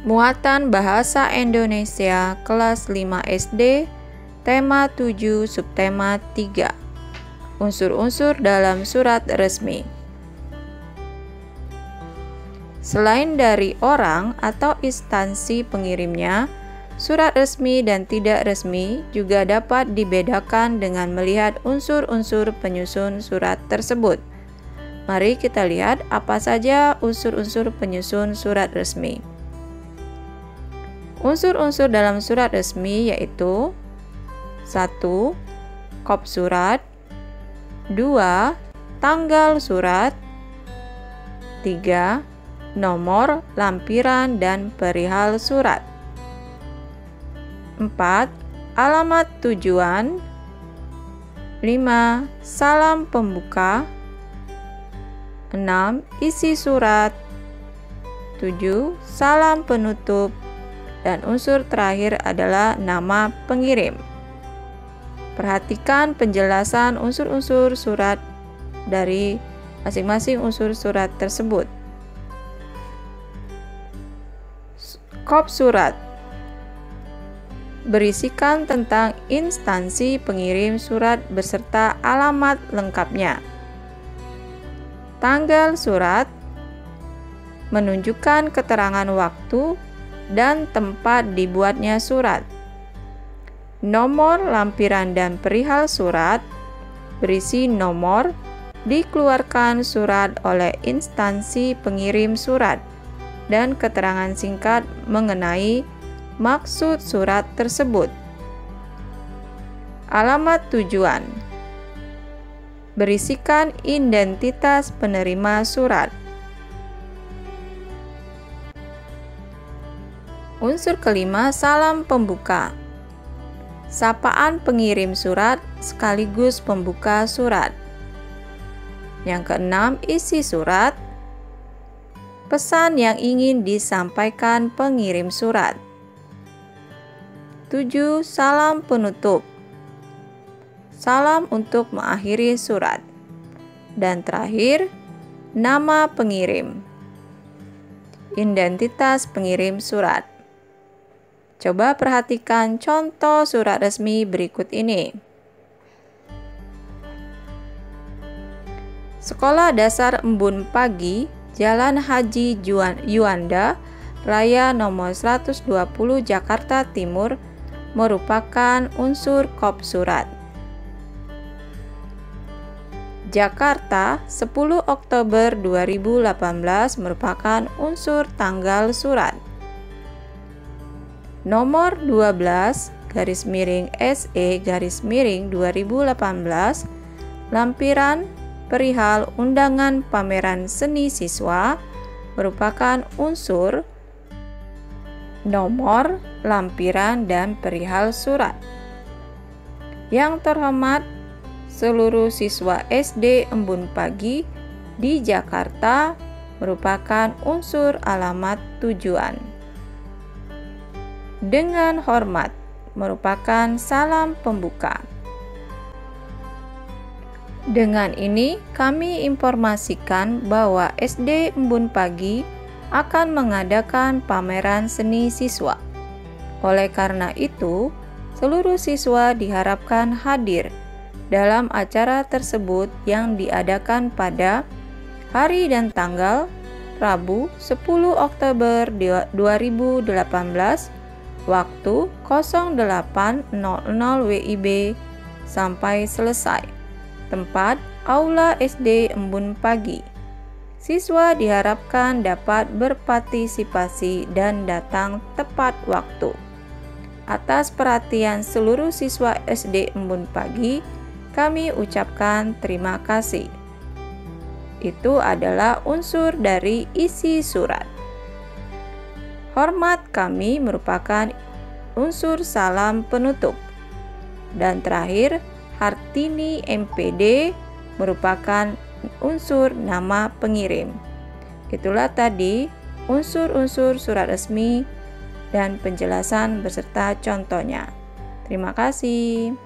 Muatan Bahasa Indonesia kelas 5 SD Tema 7 Subtema 3 Unsur-unsur dalam surat resmi Selain dari orang atau instansi pengirimnya, surat resmi dan tidak resmi juga dapat dibedakan dengan melihat unsur-unsur penyusun surat tersebut. Mari kita lihat apa saja unsur-unsur penyusun surat resmi. Unsur-unsur dalam surat resmi yaitu 1. Kop surat 2. Tanggal surat 3. Nomor, lampiran, dan perihal surat 4. Alamat tujuan 5. Salam pembuka 6. Isi surat 7. Salam penutup dan unsur terakhir adalah nama pengirim. Perhatikan penjelasan unsur-unsur surat dari masing-masing unsur surat tersebut. Kop surat berisikan tentang instansi pengirim surat beserta alamat lengkapnya. Tanggal surat menunjukkan keterangan waktu dan tempat dibuatnya surat. Nomor lampiran dan perihal surat berisi nomor dikeluarkan surat oleh instansi pengirim surat dan keterangan singkat mengenai maksud surat tersebut. Alamat tujuan berisikan identitas penerima surat. Unsur kelima, salam pembuka. Sapaan pengirim surat sekaligus pembuka surat. Yang keenam, isi surat. Pesan yang ingin disampaikan pengirim surat. 7. Salam penutup. Salam untuk mengakhiri surat. Dan terakhir, nama pengirim. Identitas pengirim surat. Coba perhatikan contoh surat resmi berikut ini. Sekolah Dasar Embun Pagi, Jalan Haji Yuanda, Raya nomor 120 Jakarta Timur merupakan unsur kop surat. Jakarta 10 Oktober 2018 merupakan unsur tanggal surat nomor 12 garis miring SE garis miring 2018 lampiran perihal undangan pameran seni siswa merupakan unsur nomor, lampiran, dan perihal surat. Yang terhormat, seluruh siswa SD Embun Pagi di Jakarta merupakan unsur alamat tujuan dengan hormat merupakan salam pembuka. Dengan ini, kami informasikan bahwa SD Embun Pagi akan mengadakan pameran seni siswa. Oleh karena itu, seluruh siswa diharapkan hadir dalam acara tersebut yang diadakan pada hari dan tanggal Rabu 10 Oktober 2018 waktu 08.00 WIB sampai selesai. Tempat Aula SD Embun Pagi. Siswa diharapkan dapat berpartisipasi dan datang tepat waktu. Atas perhatian seluruh siswa SD Embun Pagi, kami ucapkan terima kasih. Itu adalah unsur dari isi surat. Hormat kami merupakan unsur salam penutup. Dan terakhir, Hartini MPD merupakan unsur nama pengirim. Itulah tadi unsur-unsur surat resmi dan penjelasan beserta contohnya. Terima kasih.